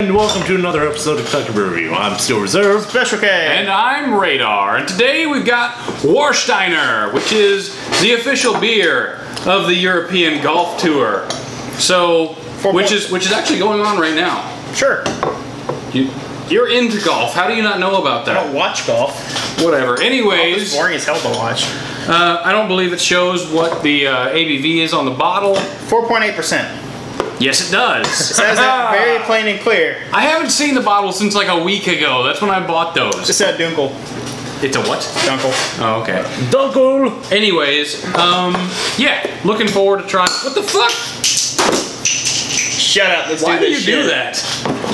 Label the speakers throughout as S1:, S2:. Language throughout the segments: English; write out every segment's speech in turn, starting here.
S1: And welcome to another episode of Kentucky Beer Review. I'm still reserved.
S2: Special K.
S3: And I'm Radar, and today we've got Warsteiner, which is the official beer of the European Golf Tour. So, which is which is actually going on right now.
S2: sure.
S3: You, you're into golf. How do you not know about that?
S2: I don't watch golf.
S3: Whatever.
S2: It's
S3: Anyways,
S2: boring as hell to watch.
S3: uh, I don't believe it shows what the uh, ABV is on the bottle.
S2: 4.8%.
S3: Yes, it does.
S2: Says it very plain and clear.
S3: I haven't seen the bottle since like a week ago. That's when I bought
S2: It
S3: those.
S2: said Dunkel.
S3: It's a what?
S2: Dunkel.
S3: Oh, okay.
S1: Dunkel!
S3: Anyways, um, yeah, looking forward to trying. What the fuck?
S2: Shut up. Let's
S3: Why
S2: do
S3: do
S2: this
S3: you do that?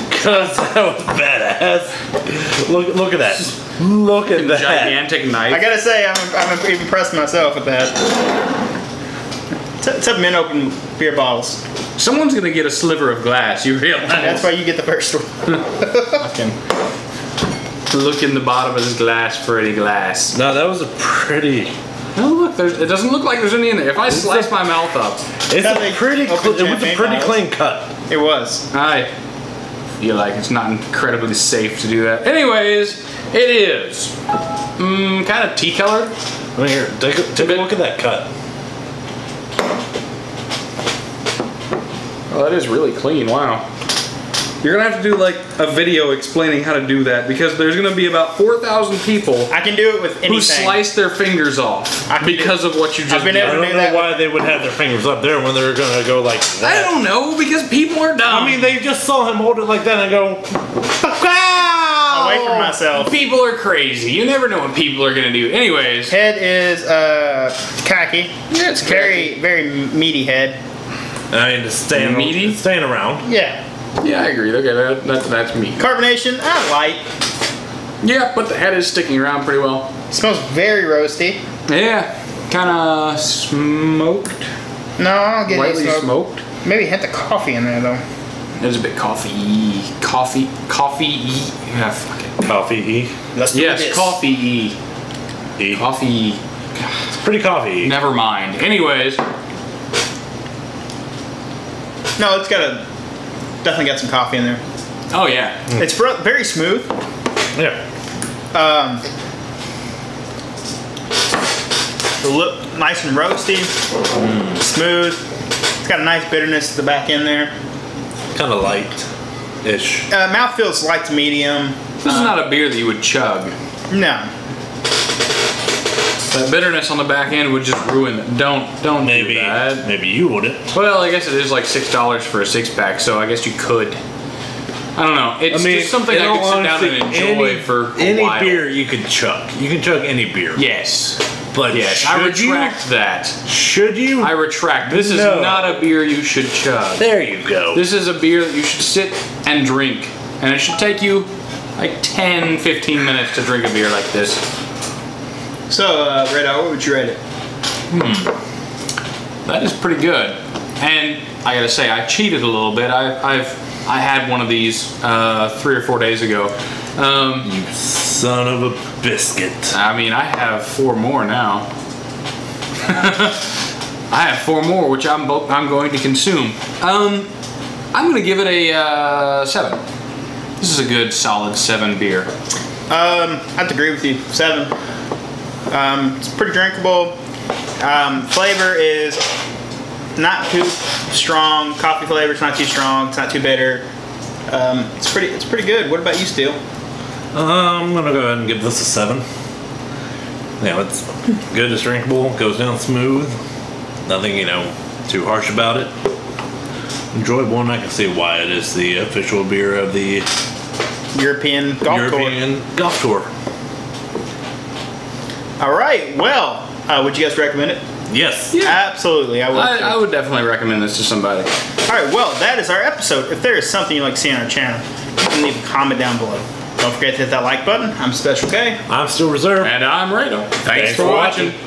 S1: Because that was badass. Look, look at that. Look at that.
S3: Gigantic knife.
S2: I gotta say, I'm, I'm impressed myself with that. It's up men open beer bottles.
S3: Someone's gonna get a sliver of glass. You realize?
S2: That's why you get the first one.
S3: Fucking look in the bottom of this glass for any glass.
S1: No, that was a pretty.
S3: Oh look, there's, it doesn't look like there's any in there. If I slice my mouth up,
S1: It's a pretty. Cl- it was a pretty
S2: bottles.
S1: clean cut.
S2: It was.
S3: I feel like it's not incredibly safe to do that. Anyways, it is mm, kind of tea colored.
S1: I mean, here, take a, take a look at that cut.
S3: Oh, that is really clean. Wow. You're gonna have to do like a video explaining how to do that because there's gonna be about 4,000 people
S2: I can do it with anything.
S3: who slice their fingers off
S2: I can do-
S3: because of what you just
S2: I've been
S3: did.
S1: I don't
S2: do
S1: know
S2: that.
S1: why they would have their fingers up there when they're gonna go like
S3: I don't know because people are dumb.
S1: I mean, they just saw him hold it like that and go.
S2: Away from myself.
S3: people are crazy. You never know what people are gonna do. Anyways,
S2: Head is uh, khaki.
S3: yeah, it's
S2: Very, very meaty head.
S1: I mean, it's staying,
S3: Meaty?
S1: it's staying around.
S2: Yeah.
S3: Yeah, I agree. Okay, that, that, that's me.
S2: Carbonation, I like.
S3: Yeah, but the head is sticking around pretty well.
S2: Smells very roasty.
S3: Yeah, kind of smoked,
S2: No, I don't get any
S3: lightly
S2: smoke.
S3: smoked.
S2: Maybe hint of coffee in there though.
S3: There's a bit coffee, coffee, coffee. Yeah, fuck it.
S1: Coffee E.
S2: Let's do
S3: Yes,
S2: this.
S3: coffee.
S1: E.
S3: Coffee.
S1: It's pretty coffee.
S3: Never mind. Anyways,
S2: No, it's got a definitely got some coffee in there.
S3: oh yeah,
S2: It's very smooth.
S1: Yeah.
S2: Um, the lip nice and roasty, smooth. It's got a nice bitterness at the back end there.
S1: Kind of light-ish.
S2: Uh, mouth feels light to medium.
S3: this is not a beer that you would chug.
S2: No,
S3: That bitterness on the back end would just ruin it. Don't don't
S1: Maybe,
S3: do that.
S1: maybe you wouldn't.
S3: Well, I guess it is like six dollars for a six pack, so I guess you could. I don't know. It's just something I could sit down and enjoy
S1: any,
S3: for a
S1: any
S3: while.
S1: beer you can chuck. You can chug any beer.
S3: Yes.
S1: But
S3: Yes, I
S1: should you?
S3: retract that.
S1: Should you?
S3: I retract. This is
S1: No.
S3: not a beer you should chug.
S1: there you go.
S3: This is a beer that you should sit and drink. And it should take you like 10, 15 minutes to drink a beer like this.
S2: So, uh, Red Eye, what would you rate it?
S3: That is pretty good. And I gotta say, I cheated a little bit. I, I've I had one of these uh, three or four days ago. Um,
S1: you son of a biscuit.
S3: I mean, I have four more now. I have four more, which I'm I'm going to consume. Um, I'm gonna give it a uh, seven. This is a good, solid seven beer.
S2: Um, I have to agree with you. Seven. Um, it's pretty drinkable. Um, flavor is not too strong. Coffee flavor. It's not too strong. It's not too bitter. Um, it's pretty. It's pretty good. What about you, Steele?
S1: I'm gonna go ahead and give this a seven. Yeah, it's good. It's drinkable. Goes down smooth. Nothing, you know, too harsh about it. Enjoyable, and I can see why it is the official beer of the
S2: European golf
S1: European Golf Tour.
S2: Tour. All right. Well, uh, would you guys recommend it?
S1: Yes. Yeah.
S2: Absolutely, I would.
S3: I. I would definitely recommend this to somebody.
S2: All right, well, that is our episode. If there is something you'd like to see on our channel, you can leave a comment down below. Don't forget to hit that like button. I'm Special K.
S1: I'm still reserved.
S3: And I'm Radar. Thanks,
S1: Thanks
S3: for
S1: for
S3: watching.
S1: watching.